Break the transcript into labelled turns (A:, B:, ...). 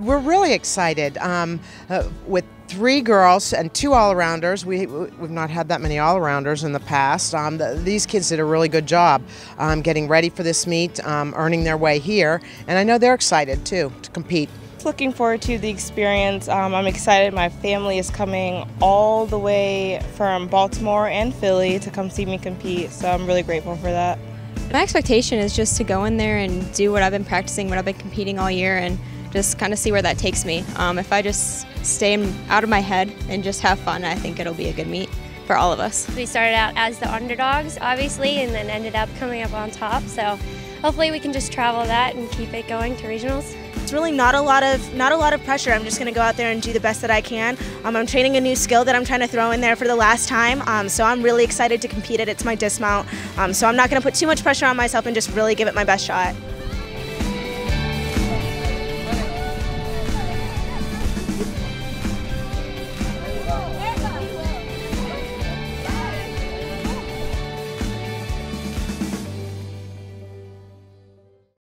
A: we're really excited um, uh, with three girls and two all-arounders. We, we've not had that many all-arounders in the past. Um, the, these kids did a really good job um, getting ready for this meet, um, earning their way here, and I know they're excited too to compete.
B: Looking forward to the experience. Um, I'm excited. My family is coming all the way from Baltimore and Philly to come see me compete, so I'm really grateful for that.
C: My expectation is just to go in there and do what I've been practicing, what I've been competing all year, and just kind of see where that takes me. Um, if I just stay out of my head and just have fun, I think it'll be a good meet for all of us.
D: We started out as the underdogs, obviously, and then ended up coming up on top. So hopefully we can just travel that and keep it going to regionals.
E: It's really not a lot of not a lot of pressure. I'm just going to go out there and do the best that I can. Um, I'm training a new skill that I'm trying to throw in there for the last time. Um, so I'm really excited to compete it. It's my dismount. Um, so I'm not going to put too much pressure on myself and just really give it my best shot.